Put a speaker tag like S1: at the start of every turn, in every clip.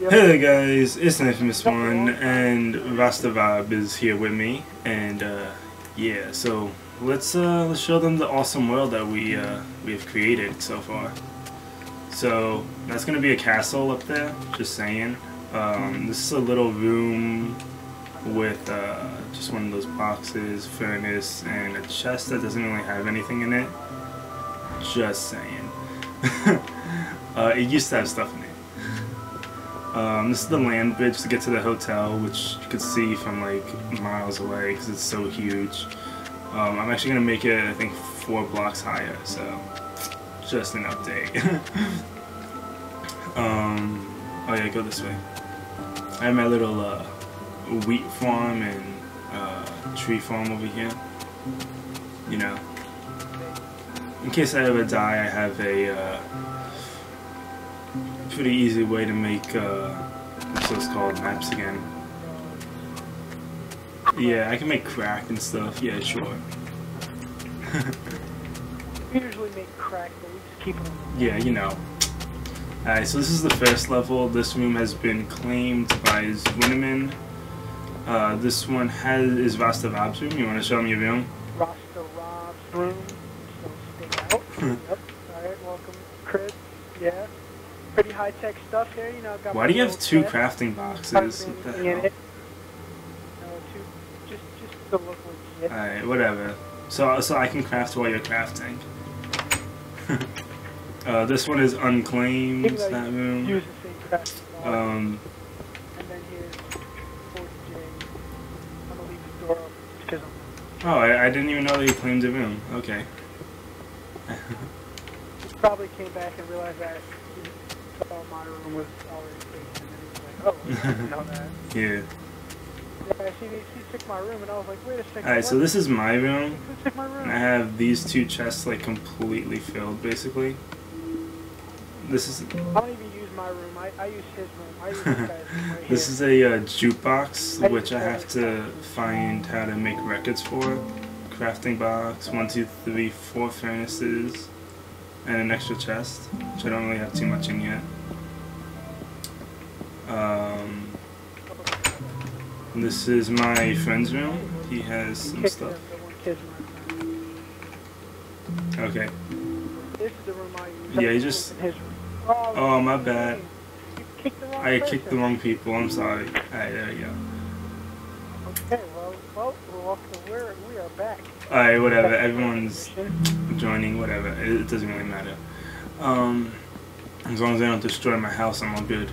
S1: Hey guys, it's Infamous One, and Rasta Rob is here with me, and uh, yeah, so let's uh, let's show them the awesome world that we uh, we have created so far. So that's gonna be a castle up there, just saying. Um, this is a little room with uh, just one of those boxes, furnace, and a chest that doesn't really have anything in it. Just saying. uh, it used to have stuff in it. Um, this is the land bridge to get to the hotel, which you can see from like miles away because it's so huge. Um, I'm actually gonna make it, I think, four blocks higher. So, just an update. um, oh yeah, go this way. I have my little uh, wheat farm and uh, tree farm over here. You know, in case I ever die, I have a. Uh, pretty easy way to make uh, what's those called maps again. Yeah, I can make crack and stuff. Yeah, sure.
S2: we usually make crack, but we just keep them.
S1: Yeah, you know. Alright, so this is the first level. This room has been claimed by Zwiniman. Uh, this one has is Rasta Rob's room. You want to show me your room?
S2: Rasta Rob's room. So stay out. yep. Alright, welcome, Chris. Yeah pretty high tech stuff here. You know,
S1: Why do you have two crafting boxes? What the hell? No,
S2: two, just, just to look legit.
S1: Alright, whatever. So, so I can craft while you're crafting. uh, this one is unclaimed. That room.
S2: Use the same crafting
S1: Um.
S2: And then here's 40J. I'm gonna leave the door open because I'm.
S1: Oh, I, I didn't even know that you claimed the room. Okay.
S2: probably came back and realized that saw my room was already fixed, and then he was like, oh, I didn't know that.
S1: yeah.
S2: Yeah, she, she took my room, and I was like, wait a second.
S1: Alright, so this is my room.
S2: Who took my room?
S1: And I have these two chests, like, completely filled, basically. This is...
S2: I don't even use my room. I, I use his room. I use this guy's room right
S1: This is a uh, jukebox, which I have to find how to make records for. Crafting box, one, two, three, four furnaces and an extra chest, which I don't really have too much in yet. Um, this is my friend's room. He has some stuff. Okay. Yeah, he just. Oh, my bad. I kicked the wrong people. I'm sorry. Alright, there we go.
S2: Well, we're, we are back.
S1: Alright, whatever. Everyone's joining, whatever. It, it doesn't really matter. Um, as long as I don't destroy my house, I'm all good.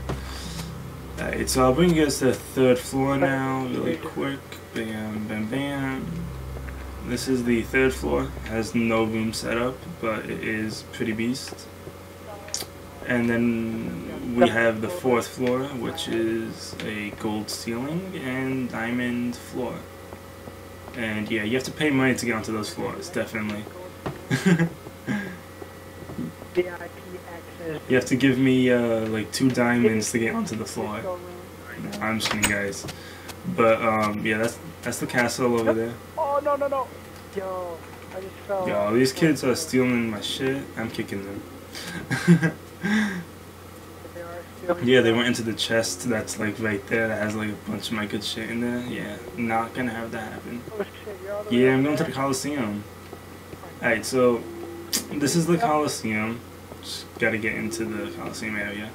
S1: Alright, so I'll bring you guys to the third floor now, really quick. Bam, bam, bam. This is the third floor. It has no room set up, but it is pretty beast. And then we have the fourth floor, which is a gold ceiling and diamond floor. And yeah, you have to pay money to get onto those floors, definitely. you have to give me uh, like two diamonds to get onto the floor. No, I'm just kidding, guys. But um, yeah, that's that's the castle over there.
S2: Oh no no no! Yo, I just fell.
S1: Yo, these kids are stealing my shit. I'm kicking them. Yeah, they went into the chest that's like right there that has like a bunch of my good shit in there. Yeah, not gonna have that happen. Oh, yeah, I'm going to the Coliseum. Alright, so this is the Coliseum. Just gotta get into the Coliseum area.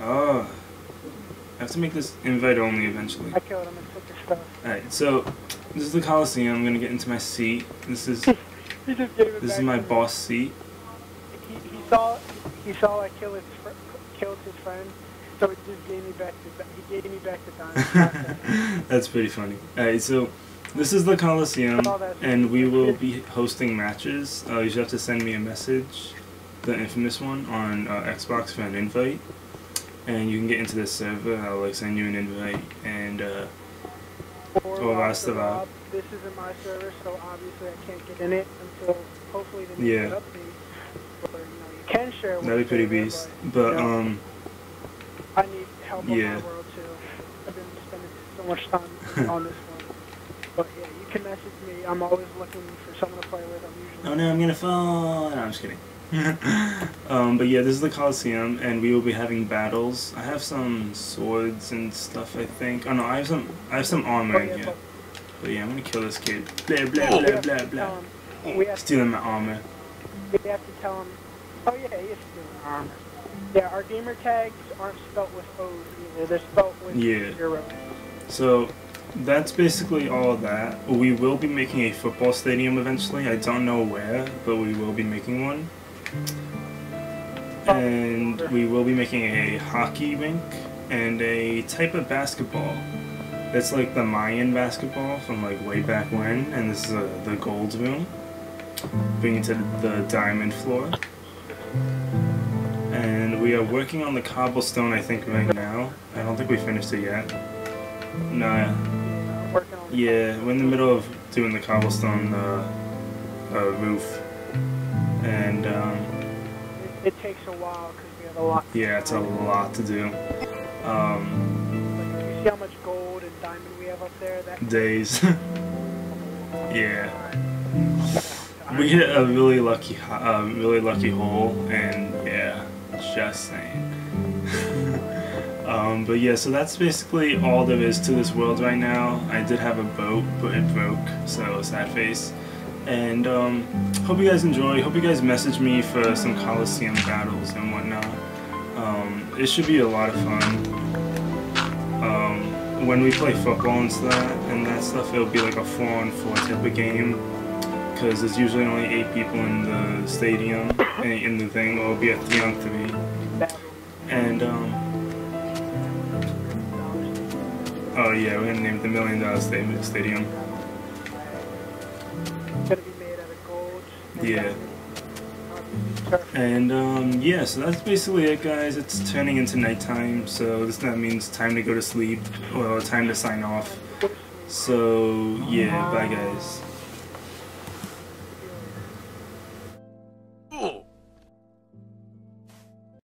S1: Oh. I have to make this invite only eventually.
S2: I killed him and took his stuff.
S1: Alright, so this is the Coliseum. I'm gonna get into my seat. This is this is my boss seat.
S2: He, he saw he saw I kill his killed his friend, so it just gave me back the he gave me back the time.
S1: That's pretty funny. Alright, so this is the Coliseum, and we will be hosting matches. Uh, you just have to send me a message, the infamous one, on uh, Xbox for an invite, and you can get into the server. I'll like send you an invite, and uh,
S2: or Rob, this isn't my server, so obviously I can't get in it until hopefully the new yeah. update. But, you can share
S1: That'd be pretty beast. But, um...
S2: I need help yeah. on my world, too. I've been spending so much time on this one. But, yeah, you can message me. I'm always looking for someone to play with. I'm usually...
S1: Oh, no, I'm gonna fall. No, I'm just kidding. um, but yeah, this is the Coliseum, and we will be having battles. I have some swords and stuff. I think. Oh no, I have some. I have some armor in here. But yeah, I'm gonna kill this kid. Blah blah blah blah blah.
S2: We have
S1: Stealing my armor.
S2: We have to tell him. Oh yeah, stealing armor. Yeah, our gamer tags aren't spelt with O's either. They're spelt with
S1: Yeah. So that's basically all of that. We will be making a football stadium eventually. I don't know where, but we will be making one. And we will be making a hockey rink and a type of basketball. It's like the Mayan basketball from like way back when, and this is uh the gold room. Bringing to the diamond floor. And we are working on the cobblestone, I think, right now. I don't think we finished it yet. No, yeah, we're in the middle of doing the cobblestone uh, uh, roof, and um,
S2: It, it takes a while because we have a lot.
S1: yeah, it's a lot to do. Um,
S2: Like, you see how much gold and diamond we have up there? That
S1: days. yeah, we hit a really lucky, uh, really lucky hole, and yeah, just saying. um, but yeah, so that's basically all there is to this world right now. I did have a boat, but it broke, so sad face. And um, hope you guys enjoy. Hope you guys message me for some Coliseum battles and whatnot. Um, it should be a lot of fun. Um, when we play football and stuff, and that stuff, it'll be like a four-on-four type of game. Because there's usually only eight people in the stadium, in in the thing, or it'll be a three-on-three.
S2: that
S1: And um, oh yeah, we're gonna name it the Million Dollar Sta- Stadium.
S2: gonna be made out of gold.
S1: Yeah.
S2: diamond. Obviously, turf.
S1: And um, yeah, so that's basically it, guys. It's turning into nighttime, so this that means time to go to sleep or time to sign off. So yeah, bye, guys.